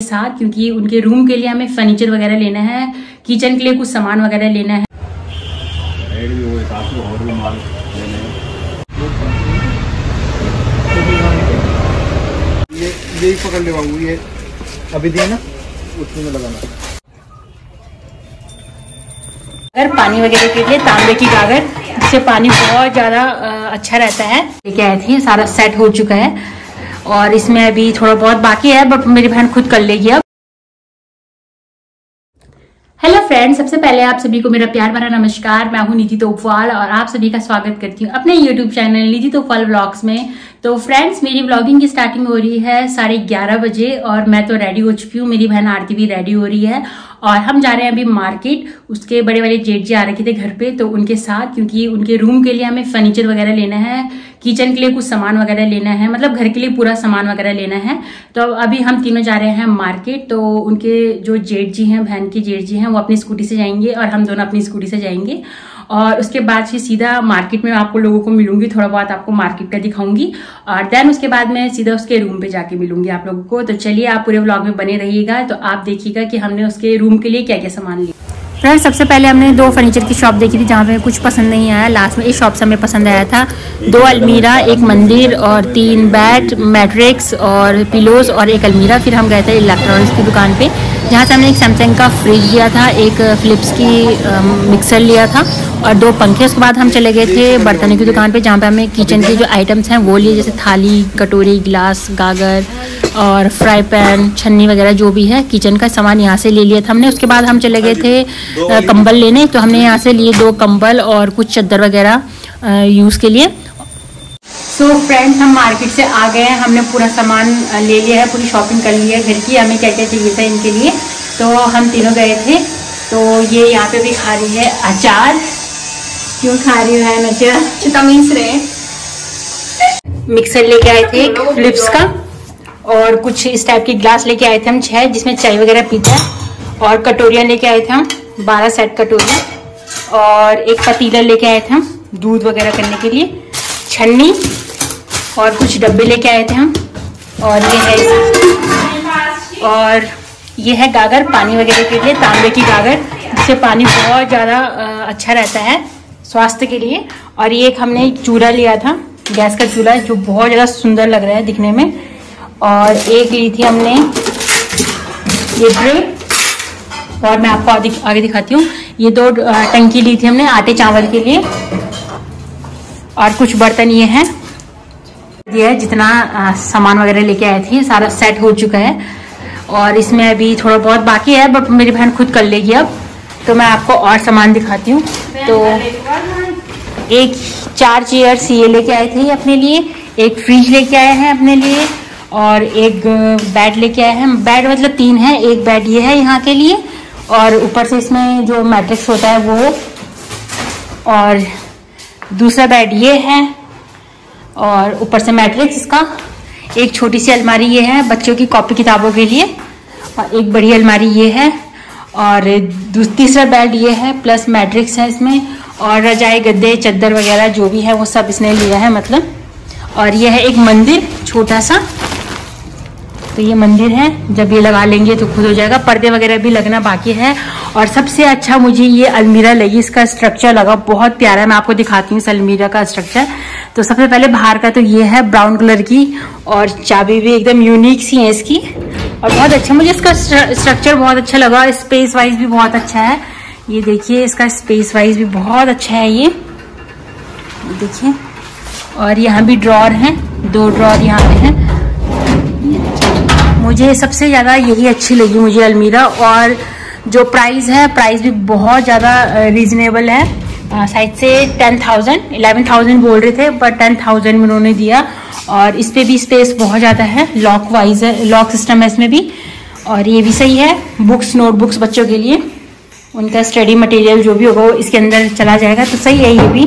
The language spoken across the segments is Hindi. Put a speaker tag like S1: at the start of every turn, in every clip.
S1: साथ क्योंकि उनके रूम के लिए हमें फर्नीचर वगैरह लेना है किचन के लिए कुछ सामान वगैरह लेना है।
S2: रेड भी हुए काफ़ी और भी माल लेने हैं।
S3: ये यही पकड़ ले बाबू ये। अभी दिया ना उसी में लगाना।
S1: अगर पानी वगैरह के लिए तांबे की गागर जिससे पानी बहुत ज़्यादा अच्छा रहता है। लेके आए थे सारा सेट हो चुका है। और इसमें अभी थोड़ा बहुत बाकी है बट मेरी बहन खुद कर लेगी अब। हेलो फ्रेंड्स सबसे पहले आप सभी को मेरा प्यार भरा नमस्कार। मैं हूँ निधि तोपवाल और आप सभी का स्वागत करती हूँ अपने YouTube channel Nidhi Topwal blogs में। तो फ्रेंड्स मेरी ब्लॉगिंग की स्टार्टिंग हो रही है साढ़े ग्यारह बजे और मैं तो रेडी हो चुकी हूँ। मेरी बहन आरती भी रेडी हो रही है। और हम जा रहे हैं अभी मार्केट उसके बड़े बड़े जेठ जी आ रखे थे घर पे तो उनके साथ, क्योंकि उनके रूम के लिए हमें फर्नीचर वगैरह लेना है किचन के लिए कुछ सामान वगैरह लेना है मतलब घर के लिए पूरा सामान वगैरह लेना है। तो अभी हम तीनों जा रहे हैं मार्केट तो उनके जो जेठ जी हैं, बहन के जेठ जी हैं, वो अपनी स्कूटी से जाएँगे और हम दोनों अपनी स्कूटी से जाएँगे। और उसके बाद फिर सीधा मार्केट में आपको लोगों को मिलूँगी, थोड़ा बहुत आपको मार्केट का दिखाऊँगी और देन उसके बाद मैं सीधा उसके रूम पे जाके मिलूँगी आप लोगों को। तो चलिए आप पूरे व्लॉग में बने रहिएगा तो आप देखिएगा कि हमने उसके रूम के लिए क्या क्या सामान लिया। फ्रेंड्स सबसे पहले हमने दो फर्नीचर की शॉप देखी थी जहाँ पे कुछ पसंद नहीं आया। लास्ट में इस शॉप से हमें पसंद आया था दो अलमीरा, एक मंदिर और तीन बैट मैट्रिक्स और पिलोज और एक अलमीरा। फिर हम गए थे इलेक्ट्रॉनिक्स की दुकान पे। जहाँ से हमने एक सैमसंग का फ्रिज लिया था, एक फिलिप्स की मिक्सर लिया था और दो पंखे उसके बाद हम चले गए थे बर्तनों की दुकान पे, जहाँ पे हमें किचन के जो आइटम्स हैं वो लिए, जैसे थाली, कटोरी गिलास गागर और फ्राई पैन छन्नी वगैरह जो भी है किचन का सामान यहाँ से ले लिया था हमने। उसके बाद हम चले गए थे कंबल लेने। तो हमने यहाँ से लिए दो कंबल और कुछ चद्दर वगैरह यूज़ के लिए। सो so, फ्रेंड्स हम मार्केट से आ गए हैं। हमने पूरा सामान ले लिया है पूरी शॉपिंग कर ली है घर की। हमें क्या क्या चाहिए था इनके लिए? तो हम तीनों गए थे। तो ये यहाँ पे भी खा रही है अचार। क्यों खा रही है
S4: Chutamis re.
S1: मिक्सर लेके आए थे फिलिप्स का। और कुछ इस टाइप की ग्लास लेके आए थे हम छह जिसमें चाय वगैरह पीते हैं। और कटोरियाँ लेके आए थे हम बारह सेट कटोरिया और एक पतीला लेके आए थे हम दूध वगैरह करने के लिए। छन्नी। और कुछ डब्बे लेके आए थे हम। और ये है और ये है गागर पानी वगैरह के लिए, तांबे की गागर, जिससे पानी बहुत ज़्यादा अच्छा रहता है स्वास्थ्य के लिए। और ये एक हमने चूल्हा लिया था, गैस का चूल्हा, जो बहुत ज़्यादा सुंदर लग रहा है दिखने में। और एक ली थी हमने ये ट्रे और मैं आपको आगे आगे दिखाती हूँ। ये दो टंकी ली थी हमने आटे चावल के लिए। और कुछ बर्तन ये हैं। ये है, जितना सामान वगैरह लेके आए थे, सारा सेट हो चुका है। और इसमें अभी थोड़ा बहुत बाकी है बट मेरी बहन खुद कर लेगी अब। तो मैं आपको और सामान दिखाती हूँ। तो एक चार चेयर सीए लेके आए थे अपने लिए, एक फ्रिज लेके आए हैं अपने लिए, और एक बेड लेके आए हैं। बेड मतलब तीन है, एक बेड ये है यहाँ के लिए, और ऊपर से इसमें जो मैट्रिक्स होता है वो, और दूसरा बेड ये है। और ऊपर से मैट्रिक्स, इसका एक छोटी सी अलमारी ये है बच्चों की कॉपी किताबों के लिए, और एक बड़ी अलमारी ये है, और तीसरा बेड ये है, प्लस मैट्रिक्स है इसमें, और रजाई, गद्दे, चद्दर वगैरह जो भी है वो सब इसने लिया है मतलब और ये है एक मंदिर छोटा सा तो ये मंदिर है, जब ये लगा लेंगे तो खुद हो जाएगा, पर्दे वगैरह भी लगना बाकी है और सबसे अच्छा मुझे ये अलमीरा लगी, इसका स्ट्रक्चर लगा, बहुत प्यारा है, मैं आपको दिखाती हूँ इस अलमीरा का स्ट्रक्चर तो सबसे पहले बाहर का तो ये है ब्राउन कलर की, और चाबी भी एकदम यूनिक सी है इसकी। और बहुत अच्छा मुझे इसका स्ट्रक्चर बहुत अच्छा लगा स्पेस वाइज भी बहुत अच्छा है। ये देखिए, इसका स्पेस वाइज भी बहुत अच्छा है ये। देखिए, और यहाँ भी ड्रॉर हैं, दो ड्रॉर यहाँ पे हैं। मुझे सबसे ज़्यादा यही अच्छी लगी मुझे अलमीरा, और जो प्राइस है प्राइस भी बहुत ज़्यादा रीजनेबल है। साइड से टेन थाउज़ेंड इलेवन थाउज़ेंड बोल रहे थे, पर टेन थाउज़ेंड में उन्होंने दिया। और इस पे भी स्पेस बहुत ज़्यादा है लॉक वाइज है लॉक सिस्टम है इसमें भी। और ये भी सही है बुक्स नोटबुक्स बच्चों के लिए। उनका स्टडी मटेरियल जो भी होगा, वो इसके अंदर चला जाएगा तो सही है ये भी।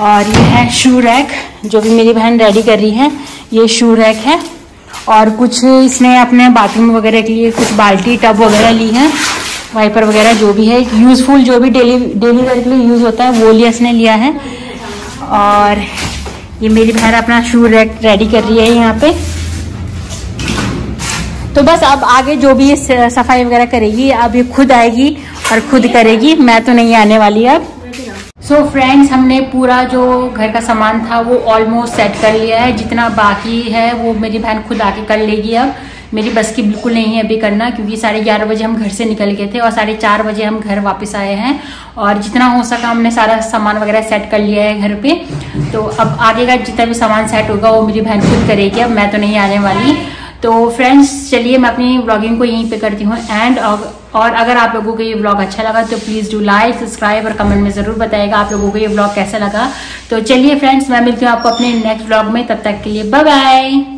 S1: और ये है शू रैक जो भी मेरी बहन रेडी कर रही है, ये शू रैक है। और कुछ इसने अपने बाथरूम वगैरह के लिए कुछ बाल्टी टब वगैरह ली है वाइपर वगैरह जो भी है। यूजफुल जो भी डेली डेली वेयर के लिए यूज़ होता है, वो लिया इसने लिया है। और ये मेरी बहन अपना शू रैक रेडी कर रही है यहाँ पे। तो बस अब आगे जो भी ये सफ़ाई वगैरह करेगी, अब ये खुद आएगी और खुद करेगी। मैं तो नहीं आने वाली अब। सो so फ्रेंड्स हमने पूरा जो घर का सामान था वो ऑलमोस्ट सेट कर लिया है। जितना बाकी है वो मेरी बहन खुद आके कर लेगी अब। मेरी बस की बिल्कुल नहीं है अभी करना, क्योंकि साढ़े ग्यारह बजे हम घर से निकल गए थे और साढ़े चार बजे हम घर वापस आए हैं। और जितना हो सका हमने सारा सामान वगैरह सेट कर लिया है घर पे। तो अब आगे का जितना भी सामान सेट होगा वो मेरी बहन खुद करेगी अब, मैं तो नहीं आने वाली। तो फ्रेंड्स चलिए मैं अपनी ब्लॉगिंग को यहीं पे करती हूँ। एंड और अगर आप लोगों को ये ब्लॉग अच्छा लगा तो प्लीज़ डू लाइक सब्सक्राइब और कमेंट में ज़रूर बताएगा आप लोगों को ये ब्लॉग कैसा लगा। तो चलिए फ्रेंड्स मैं मिलती हूँ आपको अपने नेक्स्ट ब्लॉग में, तब तक के लिए बाय बाय